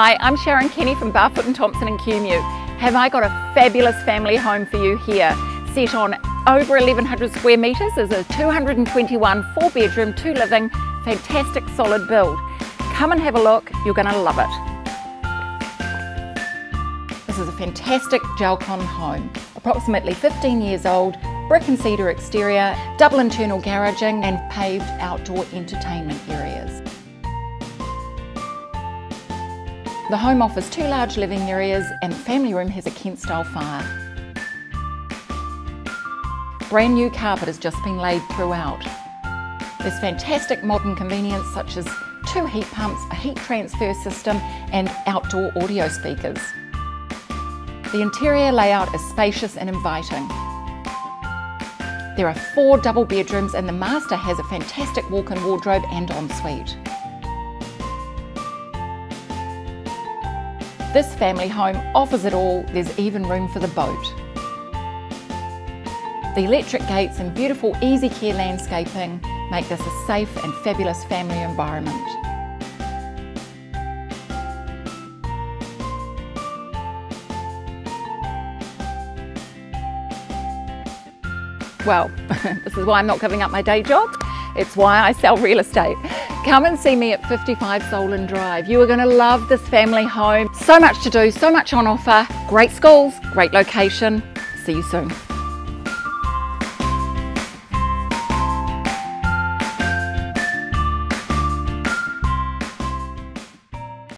Hi, I'm Sharon Kenny from Barfoot and Thompson in Kumeu Have I got a fabulous family home for you here? Set on over 1100 square metres is a 221 four bedroom, two living, fantastic solid build. Come and have a look, you're going to love it. This is a fantastic Gelcon home, approximately 15 years old, brick and cedar exterior, double internal garaging and paved outdoor entertainment areas. The home offers two large living areas and the family room has a Kent style fire. Brand new carpet has just been laid throughout. There's fantastic modern convenience such as two heat pumps, a heat transfer system and outdoor audio speakers. The interior layout is spacious and inviting. There are four double bedrooms and the master has a fantastic walk-in wardrobe and ensuite. This family home offers it all, there's even room for the boat. The electric gates and beautiful easy care landscaping make this a safe and fabulous family environment. Well, this is why I'm not giving up my day job. It's why I sell real estate. Come and see me at 55 Solan Drive. You are going to love this family home. So much to do, so much on offer. Great schools, great location. See you soon.